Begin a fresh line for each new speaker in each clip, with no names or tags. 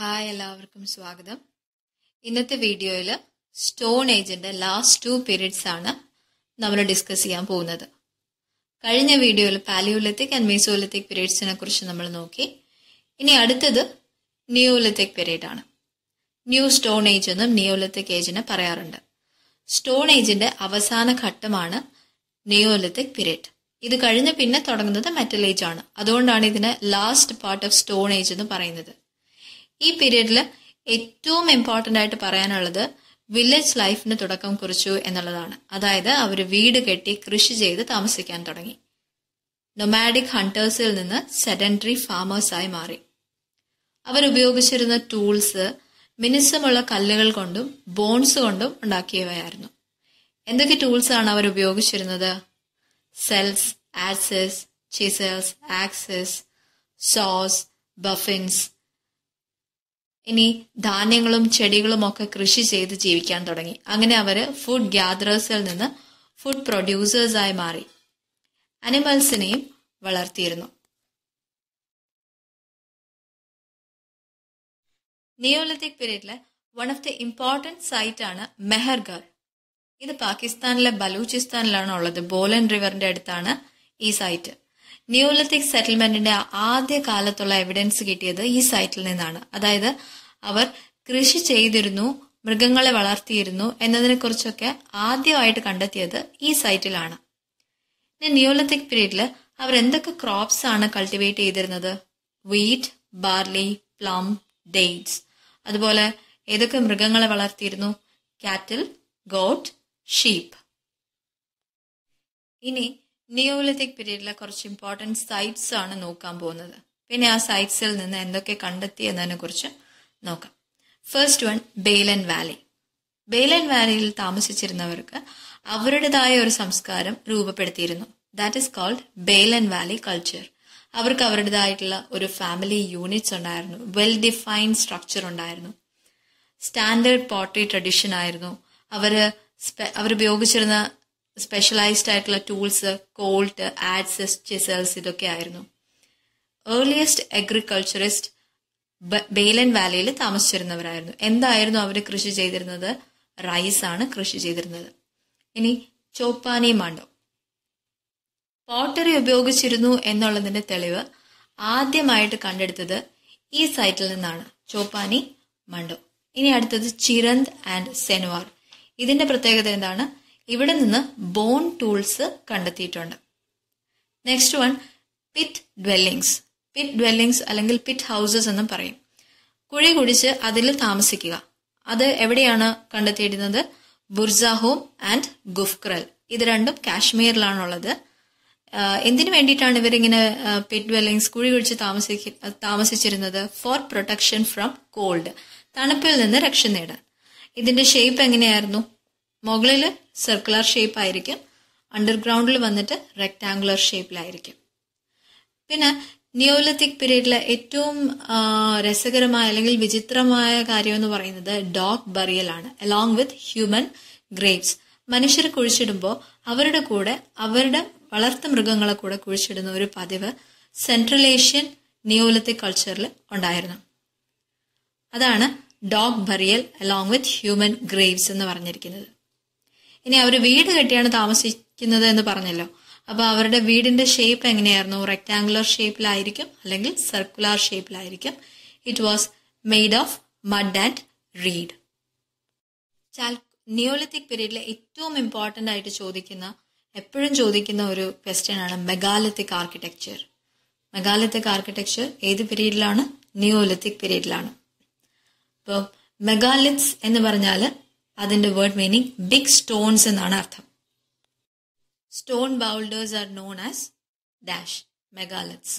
Hi എല്ലാവർക്കും സ്വാഗതം. ഇന്നത്തെ വീഡിയോയിൽ സ്റ്റോൺ ഏജിന്റെ ലാസ്റ്റ് ടു പീരീഡ്സ് ആണ് നമ്മൾ ഡിസ്കസ് ചെയ്യാൻ പോകുന്നത്. കഴിഞ്ഞ വീഡിയോയിൽ പാലിയോലിത്തിക് ആൻഡ് മീസോലിത്തിക് പീരീഡ്സിനെ കുറിച്ച് നമ്മൾ നോക്കി. ഇനി അടുത്തത് നിയോലിത്തിക് പീരീഡ് ആണ്. ന്യൂ സ്റ്റോൺ ഏജ് എന്നും നിയോലിത്തിക് ഏജിനെ പറയാറുണ്ട്. സ്റ്റോൺ ഏജിന്റെ അവസാന ഘട്ടമാണ് നിയോലിത്തിക് പീരീഡ് ഇത് കഴിഞ്ഞ് പിന്നെ തുടങ്ങുന്നത് മെറ്റൽ ഏജ് ആണ്. അതുകൊണ്ടാണ് ഇതിന് last part of stone age എന്ന് പറയുന്നത്. ഈ പീരീഡിൽ ഏറ്റവും ഇമ്പോർട്ടന്റ് ആയിട്ട് പറയാനുള്ളത് വില്ലേജ് ലൈഫിന് തുടക്കം കുറിച്ചു എന്നുള്ളതാണ്. അതായത് അവർ വീട് കെട്ടി കൃഷി ചെയ്ത് താമസിക്കാൻ തുടങ്ങി. നൊമാഡിക് ഹണ്ടേഴ്സിൽ നിന്ന് സെഡൻഡറി ഫാമേഴ്സായി മാറി. അവർ ഉപയോഗിച്ചിരുന്ന ടൂൾസ് മിനുസമുള്ള കല്ലുകൾ കൊണ്ടും ബോൺസ് കൊണ്ടും ഉണ്ടാക്കിയവയായിരുന്നു. എന്തൊക്കെ ടൂൾസ് ആണ് അവർ ഉപയോഗിച്ചിരുന്നത്? Celts axes chisels axes saws ബഫിൻസ് ഇനി ധാന്യങ്ങളും ചെടികളും ഒക്കെ കൃഷി ചെയ്ത് ജീവിക്കാൻ തുടങ്ങി. അങ്ങനെ അവർ ഫുഡ് ഗ്യാദറേഴ്സിൽ നിന്ന് ഫുഡ് പ്രൊഡ്യൂസേഴ്സായി മാറി. അനിമൽസിനെയും വളർത്തിയിരുന്നു. Neolithic period one of the important site ആണ് മെഹർഗർ ഇത് പാകിസ്ഥാനിലെ ബലൂചിസ്ഥാനിലാണ് ഉള്ളത് ബോലൻ റിവറിന്റെ അടുത്താണ് ഈ സൈറ്റ് ന്യൂലിത്തിക് സെറ്റിൽമെന്റിന്റെ ആദ്യ കാലത്തുള്ള എവിഡൻസ് കിട്ടിയത് ഈ സൈറ്റിൽ നിന്നാണ്. അതായത് അവർ കൃഷി ചെയ്തിരുന്നു മൃഗങ്ങളെ വളർത്തിയിരുന്നു എന്നതിനെ കുറിച്ചൊക്കെ ആദ്യമായിട്ട് കണ്ടെത്തിയത് ഈ സൈറ്റിലാണ് ന്യൂലത്തിക് പീരീഡിൽ അവർ എന്തൊക്കെ ക്രോപ്സ് ആണ് കൾട്ടിവേറ്റ് ചെയ്തിരുന്നത്? വീറ്റ് ബാർലി പ്ലം ഡേറ്റ്സ് അതുപോലെ ഏതൊക്കെ മൃഗങ്ങളെ വളർത്തിയിരുന്നു? കാറ്റിൽ ഗോട്ട് ഷീപ്പ് ഇനി നിയോലിത്തിക് പീരീഡിലെ കുറച്ച് ഇമ്പോർട്ടന്റ് സൈറ്റ്സ് ആണ് നോക്കാൻ പോകുന്നത്. പിന്നെ ആ സൈറ്റ്സിൽ നിന്ന് എന്തൊക്കെ കണ്ടെത്തി എന്നതിനെ കുറിച്ച് നോക്കാം. First one Belan valley Belan വാലിയിൽ താമസിച്ചിരുന്നവർക്ക് അവരുടേതായ ഒരു സംസ്കാരം രൂപപ്പെടുത്തിയിരുന്നു. That is called Belan valley culture അവർക്ക് അവരുടേതായിട്ടുള്ള ഒരു ഫാമിലി യൂണിറ്റ്സ് ഉണ്ടായിരുന്നു. വെൽ ഡിഫൈൻഡ് സ്ട്രക്ചർ ഉണ്ടായിരുന്നു. സ്റ്റാൻഡേർഡ് പോട്ടറി ട്രഡീഷൻ ആയിരുന്നു. അവർ അവർ ഉപയോഗിച്ചിരുന്ന സ്പെഷ്യലൈസ്ഡ് ആയിട്ടുള്ള ടൂൾസ് കോൾട്ട് ആഡ്സസ് ചിസൽസ് ഇതൊക്കെ ആയിരുന്നു. ഏർലിയസ്റ്റ് അഗ്രികൾച്ചറിസ്റ്റ് ബേലൻ വാലിയിൽ താമസിച്ചിരുന്നവരായിരുന്നു. എന്തായിരുന്നു അവർ കൃഷി ചെയ്തിരുന്നത്? റൈസ് ആണ് കൃഷി ചെയ്തിരുന്നത്. ഇനി ചോപ്പാനി മാണ്ടോ? പോട്ടറി ഉപയോഗിച്ചിരുന്നു എന്നുള്ളതിന്റെ തെളിവ് ആദ്യമായിട്ട് കണ്ടെടുത്തത് ഈ സൈറ്റിൽ നിന്നാണ്. ചോപ്പാനി മണ്ടോ? ഇനി അടുത്തത് ചിരന്ത് ആൻഡ് സെനുവാർ. ഇതിന്റെ പ്രത്യേകത എന്താണ്? ഇവിടെ നിന്ന് ബോൺ ടൂൾസ് കണ്ടെത്തിയിട്ടുണ്ട്. Next one pit dwellings pit dwellings അല്ലെങ്കിൽ പിറ്റ് ഹൗസസ് എന്നും പറയും. കുഴി കുടിച്ച് അതിൽ താമസിക്കുക. അത് എവിടെയാണ് കണ്ടെത്തിയിരുന്നത് ബുർസാഹോം ആൻഡ് ഗുഫ്ക്രൽ ഇത് രണ്ടും കാശ്മീരിലാണുള്ളത്. എന്തിനു വേണ്ടിയിട്ടാണ് ഇവരിങ്ങനെ പിറ്റ് ഡ്വെല്ലിങ്സ് കുഴി കുടിച്ച് താമസിക്ക താമസിച്ചിരുന്നത്? ഫോർ പ്രൊട്ടക്ഷൻ ഫ്രം കോൾഡ് തണുപ്പിൽ നിന്ന് രക്ഷ നേടാൻ ഇതിന്റെ ഷേപ്പ് എങ്ങനെയായിരുന്നു? മുകളിൽ സർക്കുലർ ഷേപ്പ് ആയിരിക്കും. അണ്ടർഗ്രൗണ്ടിൽ വന്നിട്ട് റെക്ടാങ്കുലർ ഷേപ്പിലായിരിക്കും പിന്നെ നിയോലിത്തിക് പീരീഡിലെ ഏറ്റവും രസകരമായ അല്ലെങ്കിൽ വിചിത്രമായ കാര്യം എന്ന് പറയുന്നത് ഡോഗ് ബറിയലാണ് അലോങ് വിത്ത് ഹ്യൂമൻ ഗ്രേവ്സ് മനുഷ്യർ കുഴിച്ചിടുമ്പോൾ അവരുടെ കൂടെ അവരുടെ വളർത്തു മൃഗങ്ങളെ കൂടെ കുഴിച്ചിടുന്ന ഒരു പതിവ് സെൻട്രൽ ഏഷ്യൻ നിയോലിത്തിക് കൾച്ചറിൽ ഉണ്ടായിരുന്നു. അതാണ് dog burial along with human graves എന്ന് പറഞ്ഞിരിക്കുന്നത്. ഇനി അവർ വീട് കെട്ടിയാണ് താമസിക്കുന്നത് എന്ന് പറഞ്ഞല്ലോ. അപ്പൊ അവരുടെ വീടിന്റെ ഷേപ്പ് എങ്ങനെയായിരുന്നു? റെക്ടാങ്കുലർ ഷേപ്പിലായിരിക്കും അല്ലെങ്കിൽ circular ഷേപ്പിലായിരിക്കും it was made of mud and reed neolithic പീരീഡിലെ ഏറ്റവും ഇമ്പോർട്ടന്റ് ആയിട്ട് ചോദിക്കുന്ന എപ്പോഴും ചോദിക്കുന്ന ഒരു ക്വസ്റ്റ്യൻ ആണ് മെഗാലിത്തിക് ആർക്കിടെക്ചർ മെഗാലിത്തിക് ആർക്കിടെക്ചർ ഏത് പീരീഡിലാണ് നിയോലിത്തിക് പീരീഡിലാണ് അപ്പോൾ മെഗാലിത്സ് എന്ന് പറഞ്ഞാൽ അതിന്റെ വേർഡ് മീനിങ് ബിഗ് സ്റ്റോൺസ് എന്നാണ് അർത്ഥം. Stone boulders are known as dash megaliths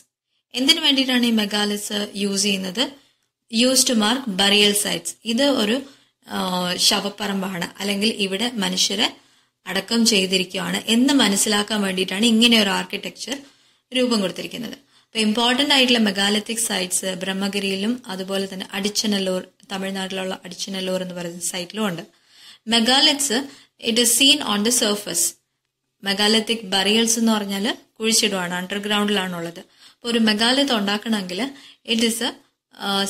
എന്തിനു വേണ്ടിയിട്ടാണ് ഈ മെഗാലറ്റ്സ് യൂസ് ചെയ്യുന്നത്? Use to mark burial sites ഇത് ഒരു ശവപ്പറമ്പാണ്. അല്ലെങ്കിൽ ഇവിടെ മനുഷ്യരെ അടക്കം ചെയ്തിരിക്കുകയാണ് എന്ന് മനസ്സിലാക്കാൻ വേണ്ടിയിട്ടാണ് ഇങ്ങനെ ഒരു ആർക്കിടെക്ചർ രൂപം കൊടുത്തിരിക്കുന്നത്. അപ്പൊ ഇമ്പോർട്ടന്റ് ആയിട്ടുള്ള മെഗാലത്തിക് സൈറ്റ്സ് ബ്രഹ്മഗിരിയിലും അതുപോലെ തന്നെ അടിച്ചനല്ലൂർ തമിഴ്നാട്ടിലുള്ള അടിച്ചനല്ലൂർ എന്ന് പറയുന്ന സൈറ്റിലും ഉണ്ട്. Megaliths it is seen on the surface megalithic burials എന്ന് പറഞ്ഞാൽ കുഴിച്ചിടുവാണ് അണ്ടർഗ്രൗണ്ടിലാണുള്ളത് അപ്പോൾ ഒരു മെഗാലിത്ത് ഉണ്ടാക്കണമെങ്കിൽ it is a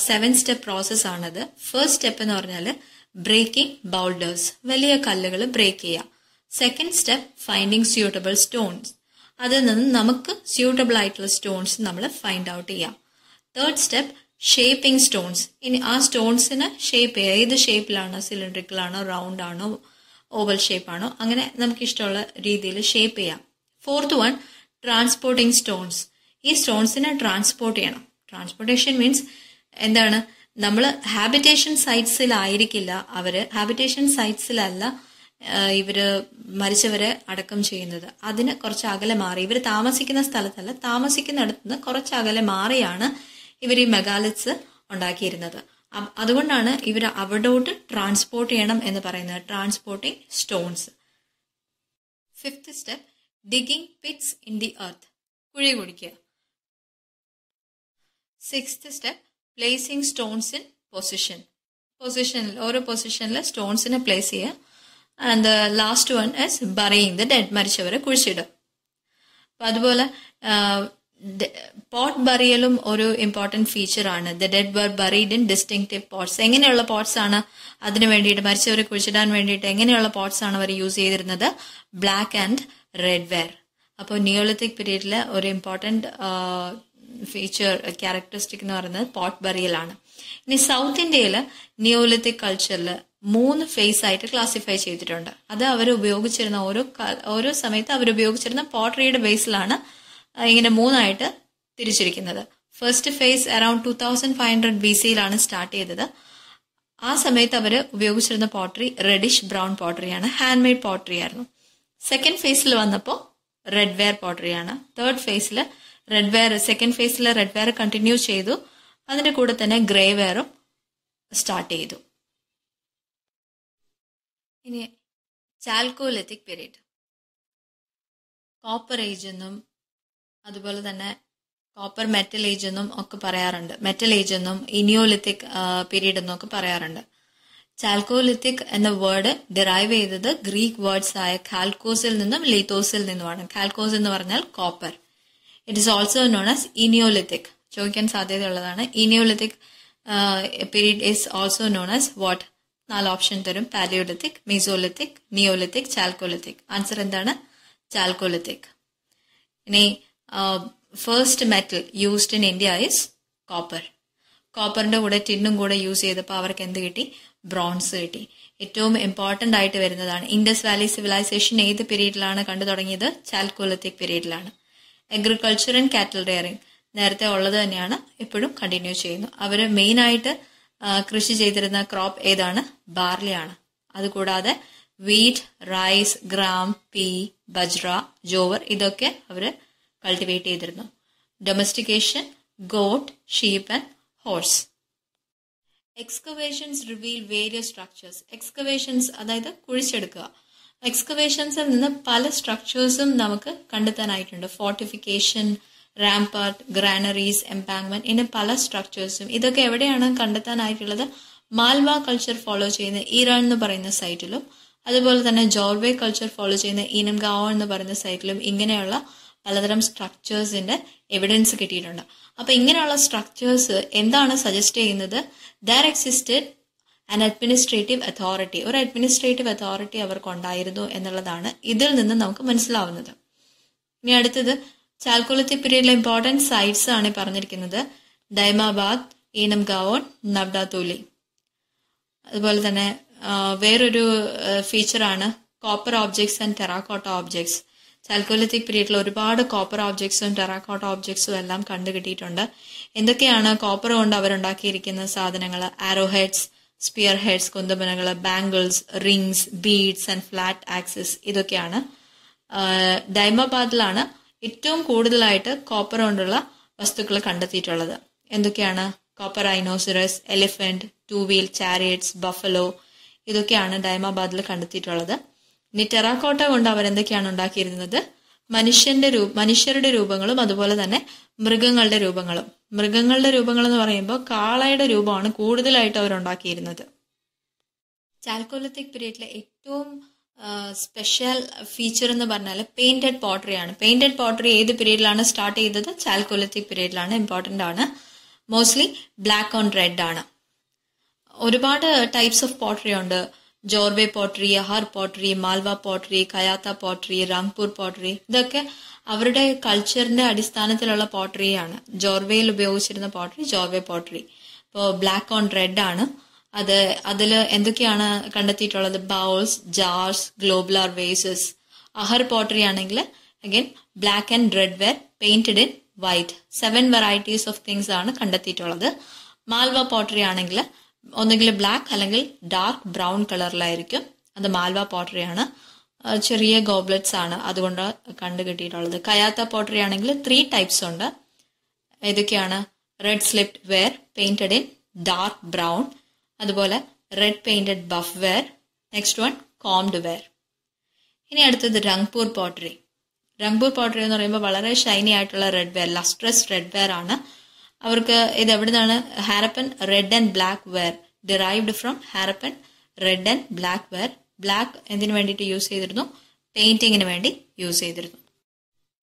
seven step process ആണത്. ഫസ്റ്റ് സ്റ്റെപ്പ് എന്ന് പറഞ്ഞാൽ ബ്രേക്കിംഗ് ബൗൾഡേഴ്സ് വലിയ കല്ലുകൾ ബ്രേക്ക് ചെയ്യുക. Second step finding suitable stones അതിൽ നിന്ന് നമുക്ക് സ്യൂട്ടബിൾ ആയിട്ടുള്ള സ്റ്റോൺസ് നമ്മൾ ഫൈൻഡ് ഔട്ട് ചെയ്യാം. തേർഡ് സ്റ്റെപ്പ് ഷേപ്പിംഗ് സ്റ്റോൺസ് ഇനി ആ സ്റ്റോൺസിന് ഷേപ്പ് ഏത് ഷേപ്പിലാണോ സിലിണ്ടറിക്കൽ ആണോ റൗണ്ട് ആണോ ഓവൽ ഷേപ്പ് ആണോ അങ്ങനെ നമുക്ക് ഇഷ്ടമുള്ള രീതിയിൽ ഷേപ്പ് ചെയ്യാം. ഫോർത്ത് വൺ ട്രാൻസ്പോർട്ടിംഗ് സ്റ്റോൺസ് ഈ സ്റ്റോൺസിനെ ട്രാൻസ്പോർട്ട് ചെയ്യണം. ട്രാൻസ്പോർട്ടേഷൻ മീൻസ് എന്താണ്? നമ്മൾ ഹാബിറ്റേഷൻ സൈറ്റ്സിലായിരിക്കില്ല അവർ ഹാബിറ്റേഷൻ സൈറ്റ്സിലല്ല ഇവർ മരിച്ചവരെ അടക്കം ചെയ്യുന്നത്. അതിന് കുറച്ച് അകലെ മാറി. ഇവർ താമസിക്കുന്ന സ്ഥലത്തല്ല താമസിക്കുന്നിടത്ത് നിന്ന് കുറച്ച് അകലെ മാറിയാണ് ഇവർ ഈ മെഗാലിറ്റ്സ് ഉണ്ടാക്കിയിരുന്നത്. അതുകൊണ്ടാണ് ഇവർ അവിടോട്ട് ട്രാൻസ്പോർട്ട് ചെയ്യണം എന്ന് പറയുന്നത്. Transporting stones fifth step digging pits in the earth കുഴി കുടിക്കുക sixth step placing stones in position പൊസിഷനിൽ ഓരോ പൊസിഷനിൽ സ്റ്റോൺസിനെ പ്ലേസ് ചെയ്യുക. And last one is burying the dead മരിച്ചവരെ കുഴിച്ചിടുക. അപ്പം അതുപോലെ പോട്ട് ബറിയലും ഒരു ഇമ്പോർട്ടന്റ് ഫീച്ചർ ആണ് the dead were buried in distinctive pots എങ്ങനെയുള്ള പോട്ട്സ് ആണ് അതിന് വേണ്ടിയിട്ട് മരിച്ചവരെ കുഴിച്ചിടാൻ വേണ്ടിയിട്ട് എങ്ങനെയുള്ള പോട്ട്സ് ആണ് അവർ യൂസ് ചെയ്തിരുന്നത്? ബ്ലാക്ക് ആൻഡ് റെഡ് വെയർ അപ്പോൾ നിയോളിത്തിക് പീരീഡിലെ ഒരു ഇമ്പോർട്ടന്റ് ഫീച്ചർ ക്യാരക്ടറിസ്റ്റിക് എന്ന് പറയുന്നത് പോട്ട് ബറിയലാണ് ഇനി സൗത്ത് ഇന്ത്യയിൽ നിയോളിത്തിക് കൾച്ചറിൽ മൂന്ന് ഫേസ് ആയിട്ട് ക്ലാസിഫൈ ചെയ്തിട്ടുണ്ട്. അത് അവർ ഉപയോഗിച്ചിരുന്ന ഓരോ ഓരോ സമയത്ത് അവർ ഉപയോഗിച്ചിരുന്ന പോട്ടറിയുടെ ബേസിലാണ് ഇങ്ങനെ മൂന്നായിട്ട് തിരിച്ചിരിക്കുന്നത്. First phase around two thousand five hundred B സിയിലാണ് start ചെയ്തത്. ആ സമയത്ത് അവർ ഉപയോഗിച്ചിരുന്ന പോട്ടറി റെഡിഷ് ബ്രൗൺ പോട്ടറിയാണ് ഹാൻഡ് മെയ്ഡ് പോട്ടറി ആയിരുന്നു. സെക്കൻഡ് ഫേസിൽ വന്നപ്പോൾ റെഡ് വെയർ പോട്ടറിയാണ് തേർഡ് ഫേസിൽ റെഡ് വെയർ സെക്കൻഡ് ഫേസിൽ റെഡ് വെയർ കണ്ടിന്യൂ ചെയ്തു. അതിന്റെ കൂടെ തന്നെ ഗ്രേ വെയറും സ്റ്റാർട്ട് ചെയ്തു. ഇനി ചാൽക്കോലിത്തിക് പീരീഡ് കോപ്പർ ഏജ് എന്നും അതുപോലെ തന്നെ കോപ്പർ മെറ്റൽ ഏജ് എന്നും ഒക്കെ പറയാറുണ്ട്. മെറ്റൽ ഏജ് എന്നും ഇനിയോലിത്തിക് പീരീഡ് എന്നും ഒക്കെ പറയാറുണ്ട്. ചാൽക്കോലിത്തിക് എന്ന വേർഡ് ഡിറൈവ് ചെയ്തത് ഗ്രീക്ക് വേർഡ്സ് ആയ കാൽക്കോസിൽ നിന്നും ലീത്തോസിൽ നിന്നുമാണ്. കാൽക്കോസ് എന്ന് പറഞ്ഞാൽ copper it is also known as eneolithic ചോദിക്കാൻ സാധ്യതയുള്ളതാണ്. Eneolithic period is also known as what നാല് ഓപ്ഷൻ തരും. Palaeolithic mesolithic neolithic chalcolithic answer എന്താണ്? ചാൽക്കോലിത്തിക് ഇനി first metal used in India is copper കോപ്പറിന്റെ കൂടെ ടിന്നും കൂടെ യൂസ് ചെയ്തപ്പോൾ അവർക്ക് എന്ത് കിട്ടി? ബ്രോൺസ് കിട്ടി. ഏറ്റവും ഇമ്പോർട്ടന്റ് ആയിട്ട് വരുന്നതാണ്. ഇൻഡസ് വാലി സിവിലൈസേഷൻ ഏത് പീരീഡിലാണ് കണ്ടു തുടങ്ങിയത്? ചാൽക്കോലിത്തിക് പീരീഡിലാണ് അഗ്രികൾച്ചർ ആൻഡ് കാറ്റൽ റെയറിംഗ് നേരത്തെ ഉള്ളത് തന്നെയാണ് എപ്പോഴും കണ്ടിന്യൂ ചെയ്യുന്നു. അവർ മെയിൻ ആയിട്ട് കൃഷി ചെയ്തിരുന്ന ക്രോപ്പ് ഏതാണ്? ബാർലിയാണ് അതുകൂടാതെ wheat rice gram pea bajra jowar ഇതൊക്കെ അവർ കൾട്ടിവേറ്റ് ചെയ്തിരുന്നു. Domestication goat sheep and horse excavations reveal various structures excavations അതായത് കുഴിച്ചെടുക്കുക. എക്സ്കവേഷൻസിൽ നിന്ന് പല സ്ട്രക്ചേഴ്സും നമുക്ക് കണ്ടെത്താനായിട്ടുണ്ട്. ഫോർട്ടിഫിക്കേഷൻ റാംപാർട്ട് ഗ്രാനറീസ് എംപാങ്മെന്റ് ഇങ്ങനെ പല സ്ട്രക്ചേഴ്സും ഇതൊക്കെ എവിടെയാണ് കണ്ടെത്താനായിട്ടുള്ളത്? മാൽവ കൾച്ചർ ഫോളോ ചെയ്യുന്ന ഇറാൻ എന്ന് പറയുന്ന സൈറ്റിലും അതുപോലെ തന്നെ ജോർവേ കൾച്ചർ ഫോളോ ചെയ്യുന്ന ഈനംഗാവോ എന്ന് പറയുന്ന സൈറ്റിലും ഇങ്ങനെയുള്ള പലതരം സ്ട്രക്ചേഴ്സിന്റെ എവിഡൻസ് കിട്ടിയിട്ടുണ്ട്. അപ്പൊ ഇങ്ങനെയുള്ള സ്ട്രക്ചേഴ്സ് എന്താണ് സജസ്റ്റ് ചെയ്യുന്നത്? There existed an administrative authority ഒരു അഡ്മിനിസ്ട്രേറ്റീവ് അതോറിറ്റി അവർക്കുണ്ടായിരുന്നു എന്നുള്ളതാണ് ഇതിൽ നിന്ന് നമുക്ക് മനസ്സിലാവുന്നത്. ഇനി അടുത്തത് ചാൽക്കുളത്തി പീരീഡിലെ ഇമ്പോർട്ടന്റ് സൈറ്റ്സ് ആണ് പറഞ്ഞിരിക്കുന്നത്. ഡൈമാബാദ് ഈനം ഗാവോൺ നവ്ഡാത്തൂലി അതുപോലെ തന്നെ വേറൊരു ഫീച്ചറാണ് copper objects and terracotta objects chalcolithic പീരീഡിൽ ഒരുപാട് കോപ്പർ ഓബ്ജക്ട്സും ടെറാക്കോട്ട ഓബ്ജക്ട്സും എല്ലാം കണ്ടുകിട്ടിയിട്ടുണ്ട്. എന്തൊക്കെയാണ് കോപ്പർ കൊണ്ട് അവരുണ്ടാക്കിയിരിക്കുന്ന സാധനങ്ങൾ arrow heads spear heads കുന്തമനകൾ bangles rings beads and flat axes ഇതൊക്കെയാണ് ഡൈമബാദിലാണ് ഏറ്റവും കൂടുതലായിട്ട് കോപ്പർ കൊണ്ടുള്ള വസ്തുക്കൾ കണ്ടെത്തിയിട്ടുള്ളത്. എന്തൊക്കെയാണ്? Copper rhinoceros elephant two wheel chariots buffalo ഇതൊക്കെയാണ് ഡൈമാബാദിൽ കണ്ടെത്തിയിട്ടുള്ളത്. ഇനി ടെറാക്കോട്ട കൊണ്ട് അവർ എന്തൊക്കെയാണ് ഉണ്ടാക്കിയിരുന്നത്? മനുഷ്യന്റെ രൂപ മനുഷ്യരുടെ രൂപങ്ങളും അതുപോലെ തന്നെ മൃഗങ്ങളുടെ രൂപങ്ങളും. മൃഗങ്ങളുടെ രൂപങ്ങൾ എന്ന് പറയുമ്പോൾ കാളയുടെ രൂപമാണ് കൂടുതലായിട്ട് അവരുണ്ടാക്കിയിരുന്നത്. ചാൽക്കോലത്തിക് പീരീഡിലെ ഏറ്റവും സ്പെഷ്യൽ ഫീച്ചർ എന്ന് പറഞ്ഞാൽ പെയിന്റഡ് പോട്ടറി ആണ്. പെയിന്റഡ് പോട്ടറി ഏത് പീരീഡിലാണ് സ്റ്റാർട്ട് ചെയ്തത്? ചാൽക്കോലത്തിക് പീരീഡിലാണ് ഇമ്പോർട്ടന്റ് ആണ്. മോസ്റ്റ്ലി ബ്ലാക്ക് ഓൺ റെഡ് ആണ്. ഒരുപാട് ടൈപ്സ് ഓഫ് പോട്ടറി ഉണ്ട്. Jorwe pottery Ahar pottery Malwa pottery Kayatha pottery Rampur pottery ഇതൊക്കെ അവരുടെ കൾച്ചറിന്റെ അടിസ്ഥാനത്തിലുള്ള പോട്ടറിയാണ്. ജോർവേയിൽ ഉപയോഗിച്ചിരുന്ന പോട്ടറി ജോർവേ പോട്ടറി. ഇപ്പോൾ ബ്ലാക്ക് ഓൺ റെഡ് ആണ്. അത് അതിൽ എന്തൊക്കെയാണ് കണ്ടെത്തിയിട്ടുള്ളത്? Bowls jars globular vases Ahar pottery ആണെങ്കിൽ again black and red ware painted in white seven varieties of things ആണ് കണ്ടെത്തിയിട്ടുള്ളത്. മാൽവ പോട്ടറി ആണെങ്കിൽ ഒന്നുകിൽ ബ്ലാക്ക് അല്ലെങ്കിൽ ഡാർക്ക് ബ്രൗൺ കളറിലായിരിക്കും അത് മാൽവ പോട്ടറി ആണ്. ചെറിയ ഗോബ്ലറ്റ്സ് ആണ് അതുകൊണ്ട് കണ്ടു കിട്ടിയിട്ടുള്ളത്. കയാത്ത പോട്ടറി ആണെങ്കിൽ ത്രീ ടൈപ്സ് ഉണ്ട്. ഏതൊക്കെയാണ്? Red slipped ware painted in dark brown അതുപോലെ red painted buff ware next one combed ware ഇനി അടുത്തത് രംഗ്പൂർ പോട്ടറി രംഗ്പൂർ പോട്ടറി എന്ന് പറയുമ്പോൾ വളരെ ഷൈനി ആയിട്ടുള്ള red ware lustrous red ware ആണ്. അവർക്ക് ഇത് എവിടെ നിന്നാണ് Harappan red and black ware derived from Harappan red and black ware black എന്തിനു വേണ്ടിയിട്ട് യൂസ് ചെയ്തിരുന്നു? പെയിന്റിങ്ങിന് വേണ്ടി യൂസ് ചെയ്തിരുന്നു.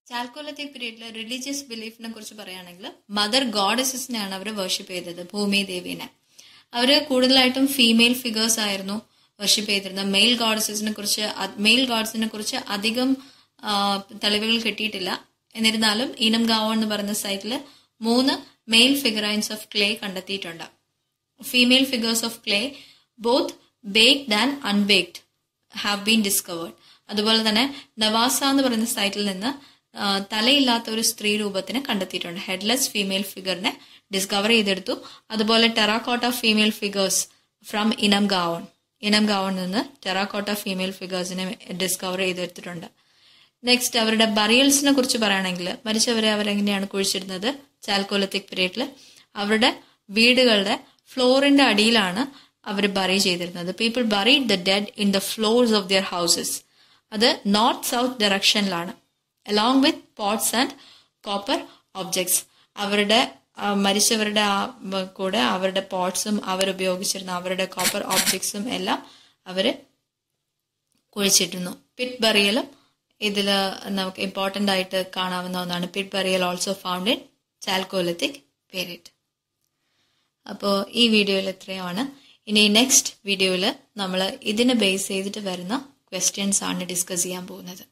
ചാൽക്കോലത്തിക് പീരീഡിലെ റിലീജിയസ് ബിലീഫിനെ കുറിച്ച് പറയുകയാണെങ്കിൽ മദർ ഗോഡസസിനെയാണ് അവർ വർഷിപ്പ് ചെയ്തത് ഭൂമി ദേവീനെ. അവർ കൂടുതലായിട്ടും ഫീമെയിൽ ഫിഗേഴ്സ് ആയിരുന്നു വർഷിപ്പ് ചെയ്തിരുന്നത്. മെയിൽ ഗോഡസസിനെ കുറിച്ച് മെയിൽ ഗോഡ്സിനെ കുറിച്ച് അധികം തെളിവുകൾ കിട്ടിയിട്ടില്ല. എന്നിരുന്നാലും ഈനം ഗാവോ എന്ന് പറയുന്ന സൈറ്റിൽ മൂന്ന് മെയിൽ ഫിഗറൈൻസ് ഓഫ് ക്ലേ കണ്ടെത്തിയിട്ടുണ്ട്. Female figures of clay both baked and unbaked have been discovered അതുപോലെ തന്നെ നവാസ എന്ന് പറയുന്ന സൈറ്റിൽ നിന്ന് തലയില്ലാത്ത ഒരു സ്ത്രീ രൂപത്തിനെ കണ്ടെത്തിയിട്ടുണ്ട്. ഹെഡ്ലെസ് ഫീമെയിൽ ഫിഗറിനെ ഡിസ്കവർ ചെയ്തെടുത്തു. അതുപോലെ ടെറാക്കോട്ട ഫീമെയിൽ ഫിഗേഴ്സ് ഫ്രം ഇനം ഗാവൺ ഇനം ഗാവൺ നിന്ന് ടെറാക്കോട്ട ഫീമെയിൽ ഫിഗേഴ്സിനെ ഡിസ്കവർ ചെയ്തെടുത്തിട്ടുണ്ട്. നെക്സ്റ്റ് അവരുടെ ബറിയൽസിനെ കുറിച്ച് പറയുകയാണെങ്കിൽ മരിച്ചവരെ അവരെങ്ങനെയാണ് കുഴിച്ചിടുന്നത്? ചാൽക്കോലത്തിക് പീരീഡിൽ അവരുടെ വീടുകളുടെ ഫ്ലോറിന്റെ അടിയിലാണ് അവർ ബറി ചെയ്തിരുന്നത്. People buried the dead in the floors of their houses അത് north south ഡയറക്ഷനിലാണ് along with pots and copper objects അവരുടെ മരിച്ചവരുടെ കൂടെ അവരുടെ പോട്ട്സും അവരുപയോഗിച്ചിരുന്ന അവരുടെ കോപ്പർ ഒബ്ജക്ട്സും എല്ലാം അവർ കുഴിച്ചിട്ടിരുന്നു. പിറ്റ് ബറിയലും ഇതിൽ നമുക്ക് ഇമ്പോർട്ടന്റ് ആയിട്ട് കാണാവുന്ന ഒന്നാണ്. Pit burial also found in chalcolithic period അപ്പോൾ ഈ വീഡിയോയിൽ ഇത്രയുമാണ് ഇനി നെക്സ്റ്റ് വീഡിയോയിൽ നമ്മൾ ഇതിനെ ബേസ് ചെയ്തിട്ട് വരുന്ന ക്വസ്റ്റ്യൻസ് ആണ് ഡിസ്കസ് ചെയ്യാൻ പോകുന്നത്.